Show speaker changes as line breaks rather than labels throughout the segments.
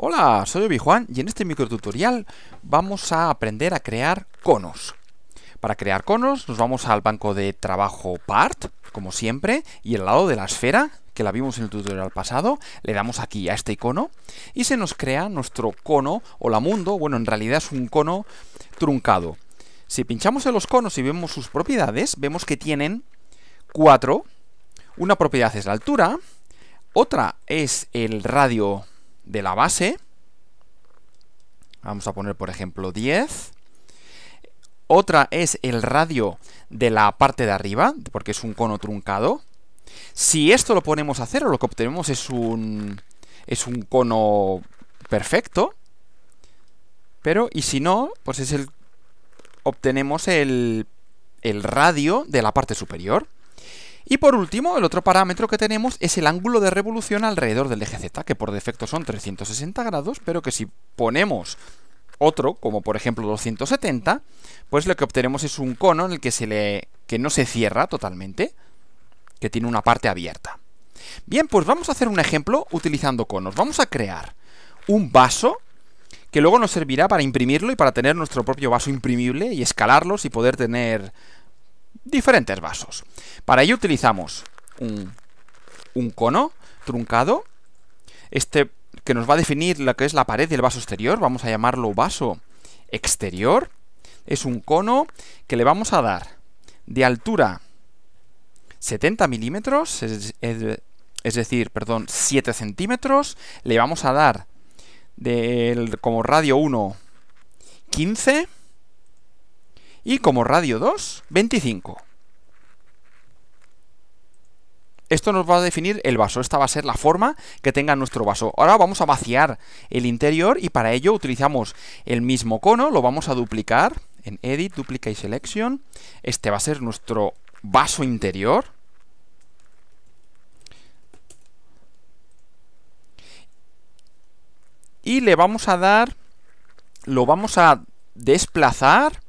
Hola, soy Obi-Juan y en este microtutorial vamos a aprender a crear conos. Para crear conos nos vamos al banco de trabajo Part, como siempre, y al lado de la esfera, que la vimos en el tutorial pasado, le damos aquí a este icono y se nos crea nuestro cono o la mundo, bueno, en realidad es un cono truncado. Si pinchamos en los conos y vemos sus propiedades, vemos que tienen cuatro. Una propiedad es la altura, otra es el radio de la base. Vamos a poner, por ejemplo, 10. Otra es el radio de la parte de arriba, porque es un cono truncado. Si esto lo ponemos a cero, lo que obtenemos es un, es un cono perfecto. Pero, y si no, pues es el obtenemos el, el radio de la parte superior. Y por último, el otro parámetro que tenemos es el ángulo de revolución alrededor del eje Z, que por defecto son 360 grados, pero que si ponemos otro, como por ejemplo 270, pues lo que obtenemos es un cono en el que, se le, que no se cierra totalmente, que tiene una parte abierta. Bien, pues vamos a hacer un ejemplo utilizando conos. Vamos a crear un vaso que luego nos servirá para imprimirlo y para tener nuestro propio vaso imprimible y escalarlos y poder tener diferentes vasos. Para ello utilizamos un, cono truncado, este que nos va a definir lo que es la pared del vaso exterior, vamos a llamarlo vaso exterior. Es un cono que le vamos a dar de altura 70 milímetros, es, es, decir, perdón, 7 centímetros. Le vamos a dar del, como radio 1 15 y como radio 2, 25. Esto nos va a definir el vaso, esta va a ser la forma que tenga nuestro vaso. Ahora vamos a vaciar el interior y para ello utilizamos el mismo cono, lo vamos a duplicar en Edit, Duplicate Selection. Este va a ser nuestro vaso interior. Y le vamos a dar, lo vamos a desplazar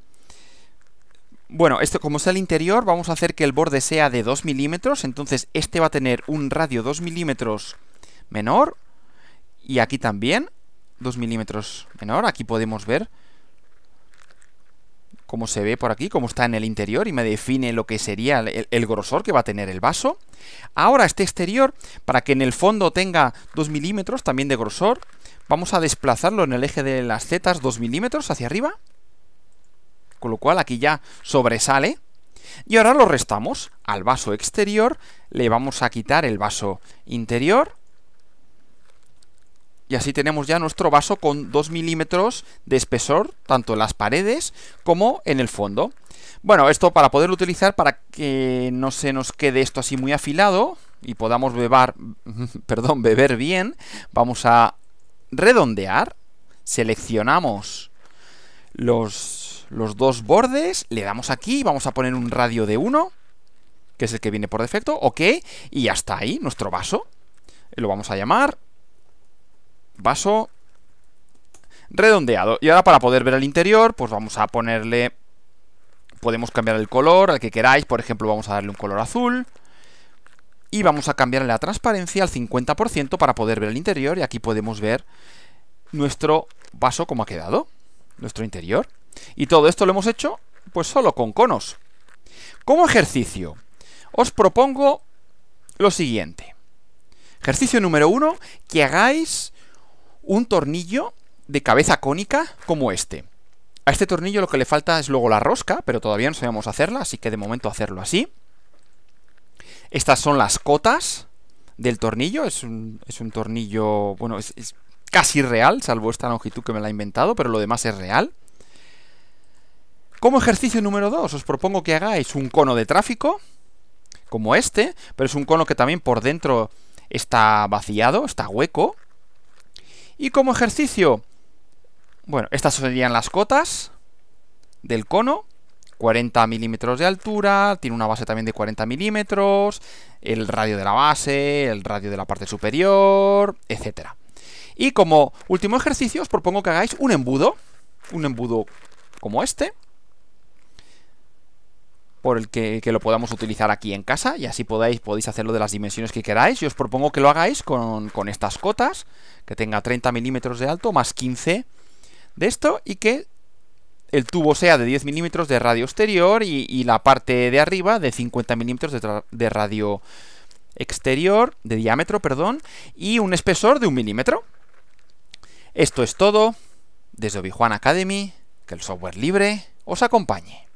bueno, esto como es el interior, vamos a hacer que el borde sea de 2 milímetros, entonces este va a tener un radio 2 milímetros menor, y aquí también 2 milímetros menor, aquí podemos ver cómo se ve por aquí, cómo está en el interior, y me define lo que sería el, el grosor que va a tener el vaso. Ahora este exterior, para que en el fondo tenga 2 milímetros también de grosor, vamos a desplazarlo en el eje de las zetas 2 milímetros hacia arriba, con lo cual aquí ya sobresale. Y ahora lo restamos. Al vaso exterior le vamos a quitar el vaso interior. Y así tenemos ya nuestro vaso con 2 milímetros de espesor, tanto en las paredes como en el fondo. Bueno, esto para poderlo utilizar para que no se nos quede esto así muy afilado y podamos beber, perdón, beber bien, vamos a redondear, seleccionamos los los dos bordes, le damos aquí, vamos a poner un radio de 1, que es el que viene por defecto, ok, y ya está ahí nuestro vaso. Lo vamos a llamar vaso redondeado. Y ahora para poder ver el interior, pues vamos a ponerle... Podemos cambiar el color al que queráis, por ejemplo vamos a darle un color azul. Y vamos a cambiarle la transparencia al 50% para poder ver el interior y aquí podemos ver nuestro vaso como ha quedado, nuestro interior. Y todo esto lo hemos hecho pues solo con conos. Como ejercicio, os propongo lo siguiente. Ejercicio número uno, que hagáis un tornillo de cabeza cónica como este. A este tornillo lo que le falta es luego la rosca, pero todavía no sabemos hacerla, así que de momento hacerlo así. Estas son las cotas del tornillo, es un, es un tornillo, bueno, es, casi real, salvo esta longitud que me la he inventado, pero lo demás es real. Como ejercicio número 2, os propongo que hagáis un cono de tráfico, como este, pero es un cono que también por dentro está vaciado, está hueco. Y como ejercicio, bueno, estas serían las cotas del cono, 40 milímetros de altura, tiene una base también de 40 milímetros, el radio de la base, el radio de la parte superior, etcétera. Y como último ejercicio os propongo que hagáis un embudo, un embudo como este, por el que, lo podamos utilizar aquí en casa y así podáis, podéis hacerlo de las dimensiones que queráis. Yo os propongo que lo hagáis con, estas cotas, que tenga 30 milímetros de alto más 15 de esto y que el tubo sea de 10 milímetros de radio exterior y, la parte de arriba de 50 milímetros de, de radio exterior, de diámetro, perdón, y un espesor de un milímetro. Esto es todo desde Obi Academy, que el software libre os acompañe.